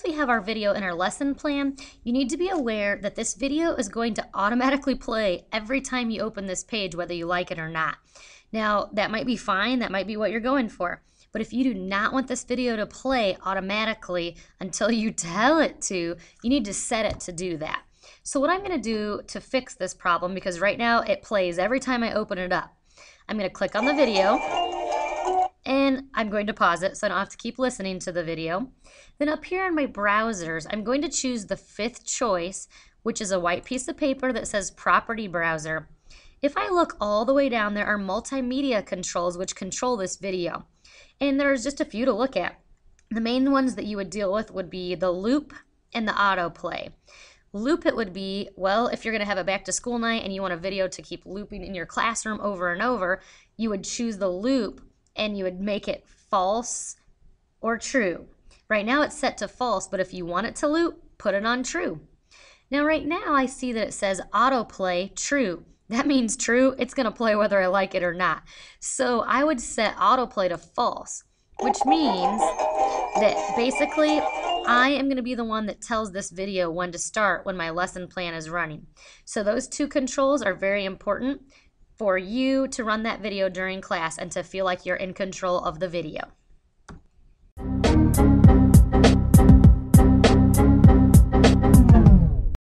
we have our video in our lesson plan, you need to be aware that this video is going to automatically play every time you open this page, whether you like it or not. Now, that might be fine, that might be what you're going for. But if you do not want this video to play automatically until you tell it to, you need to set it to do that. So what I'm going to do to fix this problem, because right now it plays every time I open it up, I'm going to click on the video and I'm going to pause it so I don't have to keep listening to the video. Then up here in my browsers, I'm going to choose the fifth choice, which is a white piece of paper that says Property Browser. If I look all the way down, there are multimedia controls which control this video. And there's just a few to look at. The main ones that you would deal with would be the loop and the autoplay. Loop it would be, well, if you're going to have a back to school night and you want a video to keep looping in your classroom over and over, you would choose the loop and you would make it false or true. Right now it's set to false, but if you want it to loop, put it on true. Now right now I see that it says autoplay true. That means true, it's to play whether I like it or not. So I would set autoplay to false, which means that basically I am going to be the one that tells this video when to start when my lesson plan is running. So those two controls are very important for you to run that video during class and to feel like you're in control of the video.